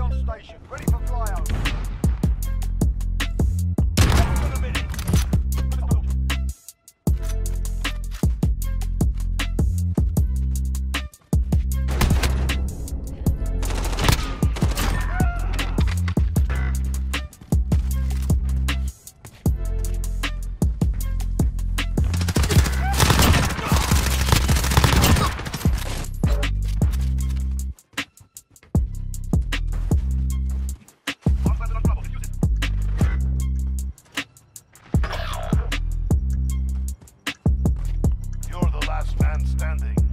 On station, ready for flyover. man standing.